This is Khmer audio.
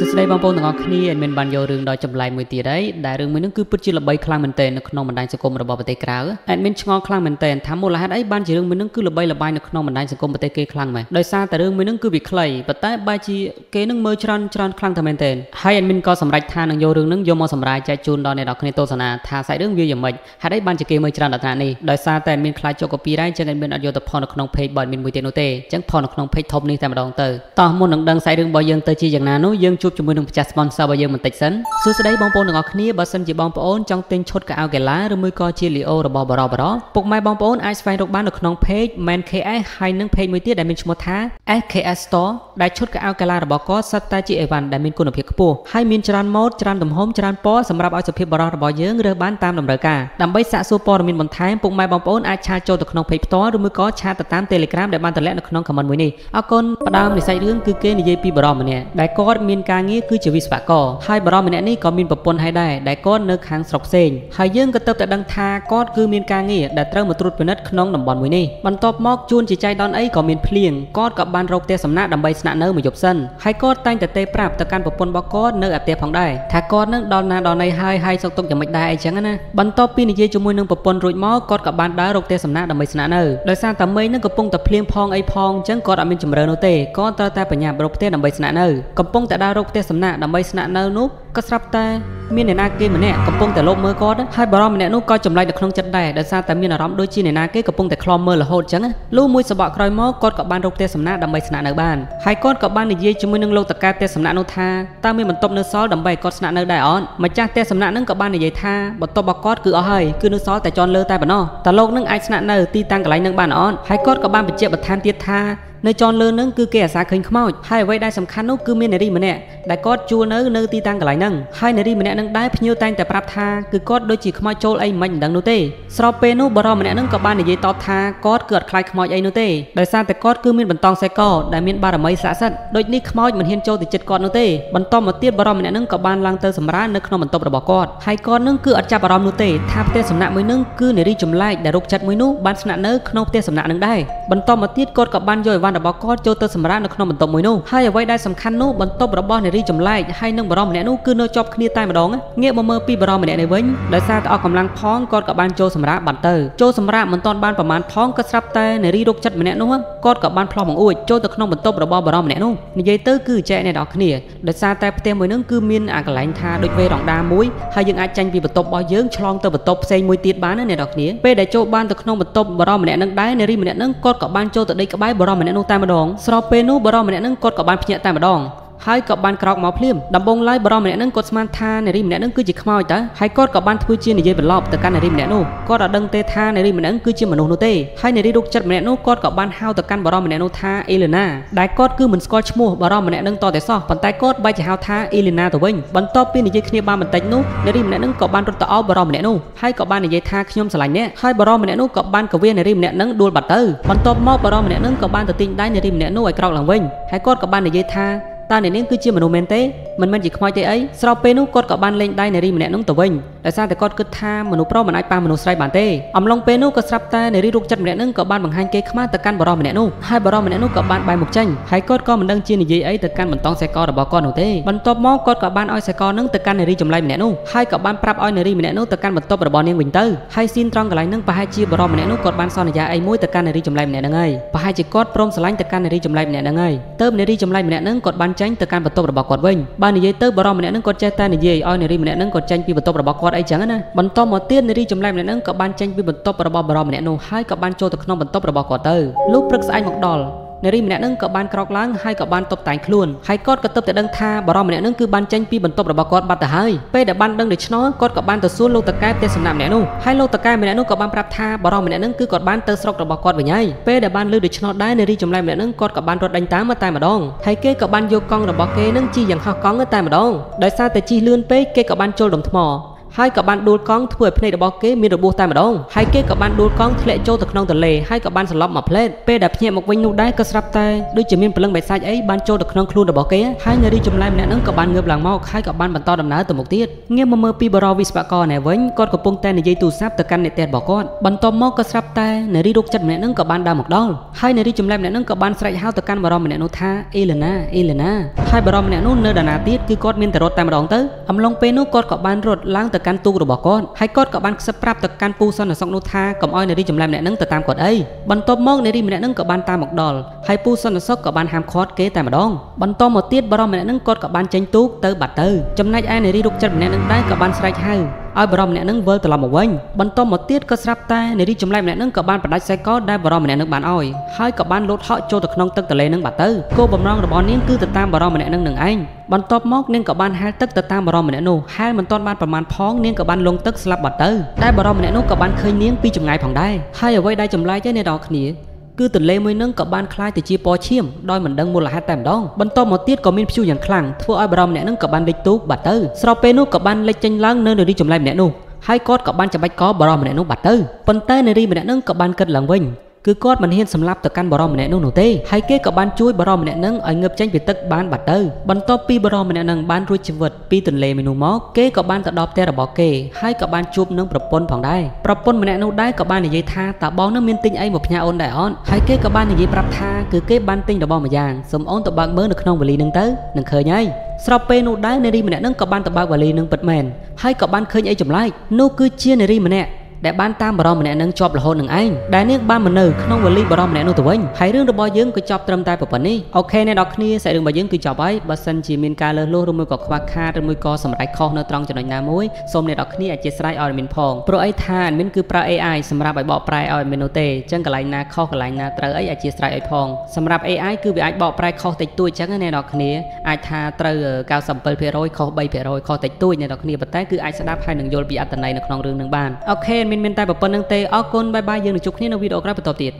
សួស្តីបងប្អូនទាំងអស់គ្នាអេមិនបានយករឿងដល់ចម្លែកមួយទៀតហើយដែលរឿងមួយនេះគឺពិតជាល្បីខ្លាំងមែនទែននៅក្នុងបណ្ដាញសង្គមរបស់ប្រទេសក្រៅអេមិនឆ្ងល់ខ្លាំងមែនទែនថាមូលហេតុអីបានជារឿងមួយនេះគឺល្បីល្បាញនៅក្នុងបណ្ដាញសង្គមប្រទេសគេខ្លាំងមែនដោយសារតែរឿងមួយនេះគឺវាខ្លីប៉ុន្តែបែរជាគេនឹងមើលច្រើនច្រើនខ្លាំងតែមែនទែនហើយអេមិនក៏សម្រេចថានឹងយករឿងនេះយកមកសម្រាយចែកជូនដល់អ្នកនរគ្នាទស្សនាថាសាច់រឿងវាយ៉ាងម៉េចហេតុអីបានជាគេមើលច្រើនដល់ថ្នាក់នេះដោយសារតែអេមិនខ្លាចជាប់ copyright ចឹងអេមិនអត់យកទៅផុសនៅក្នុង page របស់អេមិនមួយទៀតនោះទេចឹងផុសនៅក្នុង page ធំនេះតែម្ដងទៅតោះមុននឹងដឹងសាច់រឿងរបស់យើងទៅជាយ៉ាងណានោះយើងជួបជាមួយនឹងម្ចាស់ sponsor របស់យើងបន្តិចសិនសួស្តីបងប្អូនទាំងអស់គ្នាបើសិនជាបងប្អូនចង់ទិញឈុតកៅអៅកីឡាឬមួយក៏ជាលីអូរបស់បរបរពុកម៉ែបងប្អូនអាចស្វែងរកបាននៅក្នុង page Man KS ហើយនឹង page មួយទៀតដែលមានឈ្មោះថា SKS Store ដែលឈុតកៅអៅកីឡារបស់គាត់សុទ្ធតែជាអីវ៉ាន់ដែលមានគុណភាពខ្ពស់ហើយមានច្រើនម៉ូដច្រើនទំហំច្រើនពណ៌សម្រាប់ឲ្យសុភាពបរោះរបស់យើងរើសបានតាមតម្រូវការដើម្បីសាកសួរព័ត៌មានបន្ថែមពុកម៉ែបងប្អូនអាចឆាតចូលទៅក្នុង page ផ្ទាល់ឬមួយក៏ឆាតទៅតាម Telegram ដែលបានតម្លាក់នៅក្នុង comment មួយនេះអរគុណផ្ដើមនៃសាច់រឿងគឺគេនិយាយពីបរោះម្នាក់ដែលគាត់មានការងារគឺជាវិស្វករហើយបរិម្នាក់នេះក៏មានប្រពន្ធហើយដែរដែលគាត់នៅខាងស្រុកផ្សេងហើយយើងក៏ទៅតែដឹងថាគាត់គឺមានការងារដែលត្រូវមកត្រួតពិនិត្យក្នុងតំបន់មួយនេះបន្ទាប់មកជួនជាចៃដន្យអីក៏មានភ្លៀងគាត់ក៏បានរកផ្ទះសំណាក់ដើម្បីស្នាក់នៅមួយយប់សិនហើយគាត់តែងតែទេប្រាប់ទៅកាន់ប្រពន្ធរបស់គាត់នៅឯផ្ទះផងដែរថាគាត់នឹងដល់ណាដល់ណីហើយហើយសុខទុក្ខយ៉ាងម៉េចដែរអីចឹងណាបន្ទាប់ពីនិយាយជាមួយនឹងប្រពន្ធរួចមកគាត់ក៏បានដើររកផ្ទះសំណាក់ដើម្បីស្នាក់នៅដោយសារតែមេឃនឹងកំពុងតែភ្លៀងផងអីផងចឹងគាត់អត់មានជំរឿនោះទេគាត់ត្រូវតែបញ្ញាប់រកផ្ទះដើម្បីស្នាក់នៅកំពុងតែដើររកផ្ទះសំណាក់ដើម្បីស្នាក់នៅនោះក៏ស្រាប់តែមានអ្នកណាគេម្នាក់កំពុងតែលបមើលគាត់ហើយបរមម្នាក់នោះក៏ចម្លែកនៅក្នុងចិត្តដែរដោយសារតែមានអារម្មណ៍ដូចជាអ្នកណាគេកំពុងតែខ្លំមើលរហូតចឹងលុះមួយសបកក្រោយមកគាត់ក៏បានរកផ្ទះសំណាក់ដើម្បីស្នាក់នៅបានហើយគាត់ក៏បាននិយាយជាមួយនឹងលោកតកាផ្ទះសំណាក់នោះថាតើមានបន្ទប់នៅសល់ដើម្បីគាត់ស្នាក់នៅដែរអត់ម្ចាស់ផ្ទះសំណាក់នឹងក៏បាននិយាយថាបន្ទប់របស់គាត់គឺអស់ហើយគឺនៅសល់តែចន់លើតែប៉ុណ្ណោះតើលោកនឹងអាចស្នាក់នៅទីតាំងកន្លែងនឹងបានអត់ហើយគាត់ក៏បានបញ្ជាក់បន្ថែមទៀតថានៅចនលើនឹងគឺគេអាសាឃើញខ្មោចហើយអ្វីដែលសំខាន់នោះគឺមាននារីម្នាក់ដែលគាត់ជួលនៅនៅទីតាំងកន្លែងហ្នឹងហើយនារីម្នាក់នឹងដែរភ្ញៀវតែងតែប្រាប់ថាគឺគាត់ដូចជាខ្មោចចូលអីមិនដឹងនោះទេស្របពេលនោះបរិមម្នាក់នឹងក៏បាននិយាយតបថាគាត់គឺអត់ខ្លាចខ្មោចអីនោះទេដោយសារតែគាត់គឺមានបន្តងសេកដែលមានបារមីស័ក្តិសិទ្ធិដូចនេះខ្មោចមិនហ៊ានចូលទៅជិតគាត់នោះទេបន្តមកទៀតបរិមម្នាក់នឹងក៏បានឡើងទៅសម្រាននៅក្នុងបន្ទប់របស់គាត់ហើយគាត់នឹងគឺអត់ចាប់អារម្មណ៍នោះទេថាផ្ទះសំណាក់មួយនឹងគឺនារីចម្លែកដែលរកចិត្តមួយនោះបានស្នាក់នៅក្នុងផ្ទះសំណាក់នឹងដែរបន្តមកទៀតគាត់ក៏បានយកអីវ៉ាន់របស់គាត់ចូលទៅសម្រាប់នៅក្នុងបន្ទប់មួយនោះហើយអ្វីដែលសំខាន់នោះបន្ទប់របស់នារីចម្លែកហើយនឹងបរមម្នាក់នោះគឺនៅជាប់គ្នាតែម្ដងងាកមកមើលពីបរមម្នាក់នេះវិញដោយសារតែអស់កម្លាំងផងគាត់ក៏បានចូលសម្រាប់បាត់ទៅចូលសម្រាប់មិនទាន់បានប្រមាណផងក៏ស្រាប់តែនារីរោគចិត្តម្នាក់នោះគាត់ក៏បានផ្លោះបង្អួចចូលទៅក្នុងបន្ទប់របស់បរមម្នាក់នោះនិយាយទៅគឺចែកអ្នកនរគ្នាដោយសារតែផ្ទះមួយនឹងគឺមានអាកន្លែងថាដូចវេរ៉ង់ដាមួយហើយយើងអាចចាញ់ពីបន្ទប់របស់យើងឆ្លងទៅបន្ទប់ផ្សេងមួយទៀតបានណាអ្នកនរគ្នាពេលដែលចូលបានទៅក្នុងបន្ទប់បរមម្នាក់នឹងដែរនារីម្នាក់នឹងគាត់ក៏បានចូលទៅដេកក្បែរបរមម្នាក់នោះតែម្ដងស្របពេលនោះបរិមម្នាក់នឹងគាត់ក៏បានភ្ញាក់តែម្ដង ហើយក៏បានក្រោកមកភ្លាមដំបងឡើយបរិមម្នាក់នឹងគាត់ស្មានថានារីម្នាក់នឹងគឺជាខ្មោចតើហើយគាត់ក៏បានធ្វើជានិយាយបន្លប់ទៅកាន់នារីម្នាក់នោះគាត់អត់ដឹងទេថានារីម្នាក់នឹងគឺជាមនុស្សនោះទេហើយនារីរុកចិត្តម្នាក់នោះគាត់ក៏បានហៅទៅកាន់បរិមម្នាក់នោះថាអេលេណាដែលគាត់គឺមិនស្គាល់ឈ្មោះបរិមម្នាក់នឹងតតែសោះប៉ុន្តែគាត់បែរជាហៅថាអេលេណាទៅវិញបន្ទាប់ពីនិយាយគ្នាបានបន្តិចនោះនារីម្នាក់នឹងក៏បានរត់ទៅអោបបរិមម្នាក់នោះហើយក៏បាននិយាយថាខ្ញុំស្រឡាញ់អ្នកហើយបរិមម្នាក់នោះក៏បានកវានារីម្នាក់នឹងដួលបាត់ទៅបន្ទាប់មកបរិមម្នាក់នឹងក៏បានទៅទិញដៃនារីម្នាក់នោះឲ្យក្រោកឡើងវិញហើយគាត់ក៏បាននិយាយថា តើអ្នកនាងគឺជាមនុស្សមែនទេមិនមែនជាខ្មោចទេអីស្របពេលនោះគាត់ក៏បានលេងដៃនារីម្នាក់នោះទៅវិញ ដោយសារតែគាត់គិតថាមនុស្សប្រុសមិនអាចប៉ះមនុស្សស្រីបានទេអំឡុងពេលនោះក៏ស្រាប់តែនារីរូបចិត្តម្នាក់នោះក៏បានបង្ហាញគេខ្មាស់ទៅកាន់បរិសម្នាក់នោះហើយបរិសម្នាក់នោះក៏បានបែរមុខចេញហើយគាត់ក៏មិនដឹងជានិយាយអីទៅកាន់បន្តងសេករបស់គាត់នោះទេបន្ទាប់មកគាត់ក៏បានឲ្យសេកនឹងទៅកាន់នារីចម្លែកម្នាក់នោះហើយក៏បានប្រាប់ឲ្យនារីម្នាក់នោះទៅកាន់បន្ទប់របស់នាងវិញទៅហើយស៊ីនត្រង់កន្លែងនោះប្រហែលជាបរិសម្នាក់នោះគាត់បានសន្យាអីមួយទៅកាន់នារីចម្លែកម្នាក់ហ្នឹងហើយប្រហែលជាគាត់ព្រមស្រឡាញ់ទៅកាន់នារីចម្លែកម្នាក់ហ្នឹងហើយទៅនារីចម្លែកម្នាក់ហ្នឹងគាត់បានចេញទៅកាន់បន្ទប់របស់គាត់វិញបាននិយាយទៅបរិសម្នាក់ហ្នឹងគាត់ចេះតែនិយាយឲ្យនារីម្នាក់ហ្នឹងគាត់ចេញពីបន្ទប់របស់គាត់អីចឹងណាបន្តមកទៀតនារីចម្លែកម្នាក់ហ្នឹងក៏បានចេញពីបន្ទប់របស់បរិសម្នាក់នោះហើយក៏បានចូលទៅក្នុងបន្ទប់របស់គាត់ទៅលុះព្រឹកស្អែកមកដល់នារីម្នាក់នឹងក៏បានក្រោកឡើងហើយក៏បានតបតែងខ្លួនហើយគាត់ក៏ទើបតែដឹងថាបរិម្នាក់នឹងគឺបានចេញពីបន្ទប់របស់គាត់បាត់ទៅហើយពេលដែលបានដឹងដូច្នោះគាត់ក៏បានទៅសួរលោកតកែផ្ទះសំណាក់ម្នាក់នោះហើយលោកតកែម្នាក់នោះក៏បានប្រាប់ថាបរិម្នាក់នឹងគឺគាត់បានទៅស្រុករបស់គាត់វិញហើយពេលដែលបានលើដូច្នោះដែរនារីចម្លែកម្នាក់នឹងគាត់ក៏បានរត់ដេញតាមមកតែម្ដងហើយគេក៏បានយកកង់របស់គេនឹងជិះយ៉ាងហោះកង់តែម្ដងដោយសារតែជិះលឿនពេកគេក៏បានចូលដុំថ្ម ហហើយក៏បានដួលកង់ធ្វើឲ្យភ្នែករបស់គេមានរបួសតែម្ដងហើយគេក៏បានដួលកង់ធ្លាក់ចូលទៅក្នុងទន្លេហើយក៏បានសន្លប់មួយផ្លេតពេលដែលភ្ញាក់មកវិញនោះដែរក៏ស្រាប់តែដូចជាមានព្រលឹងបិសាចអីបានចូលទៅក្នុងខ្លួនរបស់គេហើយនារីចម្លែម្នាក់ហ្នឹងក៏បានងើបឡើងមកហើយក៏បានបន្តដំណើរទៅមុខទៀតងាកមកមើលពីបរិវិស្វករនេះវិញគាត់កំពុងតែនិយាយទូរស័ព្ទទៅកាន់អ្នកទះរបស់គាត់បន្ទាប់មកក៏ស្រាប់តែនារីរោគចិត្តម្នាក់ហ្នឹងក៏បានដើរមកដល់ហើយនារីចម្លែម្នាក់ហ្នឹងក៏បានស្រែកហៅទៅកាន់បរិម្នាក់នោះថាអេលេណាអេលេណាហើយបរិម្នាក់នោះនៅដាណាទៀតគឺគាត់មានតែរត់តែម្ដងទៅអំឡុងពេលនោះគាត់ក៏បានរត់ឡើងទៅកាន់ទូករបស់គាត់ហើយគាត់ក៏បានខ្សឹបប្រាប់ទៅកាន់ពូសន្តិសុខនោះថាកុំឲ្យនារីចម្លែម្នាក់ហ្នឹងទៅតាមគាត់អីបន្ទាប់មកនារីម្នាក់ហ្នឹងក៏បានតាមមកដល់ហើយពូសន្តិសុខក៏បានហាមឃាត់គេតែម្ដងបន្តមកទៀតបរិម្នាក់ហ្នឹងគាត់ក៏បានចេញទូកទៅបាត់ទៅចំណែកឯនារីរុកចិត្តម្នាក់ហ្នឹងដែរក៏បានស្រែកហៅឲ្យបរមម្នាក់នឹងវិលត្រឡប់មកវិញបន្តមកទៀតក៏ស្រាប់តែនារីចម្លែកម្នាក់នឹងក៏បានបដិសេធកលដែលបរមម្នាក់នឹងបានឲ្យហើយក៏បានលោតហក់ចូលទៅក្នុងទឹកទន្លេនឹងបាត់ទៅគោលបំណងរបស់នាងគឺទៅតាមបរមម្នាក់នឹងនឹងឯងបន្ទាប់មកនាងក៏បានហែលទឹកទៅតាមបរមម្នាក់នោះហែលមិនទាន់បានប្រមាណផងនាងក៏បានលងទឹកស្លាប់បាត់ទៅតែបរមម្នាក់នោះក៏បានឃើញនាងពីចម្ងាយផងដែរហើយអ្វីដែលចម្លែកទេអ្នកនរគ្នា គឺទន្លេមួយនឹងក៏បានคล้ายទៅជាពណ៌ឈាមដោយមិនដឹងមូលហេតុតែម្ដងបន្ទាប់មកទៀតក៏មានព្យុះយ៉ាងខ្លាំងធ្វើឲ្យបរមម្នាក់នឹងក៏បានលិចទូកបាត់ទៅស្របពេលនោះក៏បានលិចចេញឡើងនៅនារីចម្លែកម្នាក់នោះហើយគាត់ក៏បានច្បាច់កបរមម្នាក់នោះបាត់ទៅប៉ុន្តែនារីម្នាក់នឹងក៏បានគិតឡើងវិញ គឺគាត់មិនហ៊ានសម្លាប់ទៅកាន់បរមម្នាក់នោះនោះទេហើយគេក៏បានជួយបរមម្នាក់នឹងឲ្យងើបចេញពីទឹកបានបាត់ទៅបន្ទាប់ពីបរមម្នាក់នឹងបានរួចជីវិតពីទន្លេមួយនោះមកគេក៏បានទៅដល់ផ្ទះរបស់គេហើយក៏បានជួបនឹងប្រពន្ធផងដែរប្រពន្ធម្នាក់នោះដែរក៏បាននិយាយថាតើបងនឹងមានទិញអីមកផ្ញើអូនដែរអត់ហើយគេក៏បាននិយាយប្រាប់ថាគឺគេបានទិញរបស់មួយយ៉ាងសូមអូនទៅបើកមើលនៅក្នុងវេលានឹងទៅនឹងឃើញហើយស្របពេលនោះដែរនារីម្នាក់នឹងក៏បានទៅបើកវេលានឹងពិតមែនហើយក៏បានឃើញអីចម្លែកនោះគឺជានារីម្នាក់ ដែលបានតាមបរមម្នាក់នឹងជាប់រហូតនឹងឯងដែលនាងបានមកនៅក្នុងវេលាបរមម្នាក់នោះទៅវិញហើយរឿងរបស់យើងក៏ចប់ត្រឹមតែប៉ុណ្ណេះអូខេអ្នកនរគ្នាសាច់រឿងរបស់យើងគឺចប់ហើយបើសិនជាមានការលើសលួសឬមួយក៏ខ្វះខាតឬមួយក៏សម្រេចខុសនៅត្រង់ចំណុចណាមួយសូមអ្នកនរគ្នាអធិស្ឋានឲ្យ admin ផងព្រោះអីថា admin គឺប្រើ AI សម្រាប់ឲ្យបកប្រែឲ្យ admin នោះទេអញ្ចឹងកន្លែងណាខុសកន្លែងណាត្រូវអីអធិស្ឋានឲ្យផងសម្រាប់ AI គឺវាអាចបកប្រែខុសតិចតួចអញ្ចឹងអ្នកនរគ្នាអាចថាត្រូវ97%ខុស3%ខុសតិចតួចអ្នកនរគ្នាប៉ុន្តែគឺអាចស្ដាប់ហើយនឹងយល់ពីអត្ថន័យនៅក្នុងរឿងនឹងបានអូខេ admin មានតែប៉ុណ្្នឹងទេអរគុណបាយបាយយើងនឹងជួបគ្នានៅវីដេអូក្រោយបន្តទៀត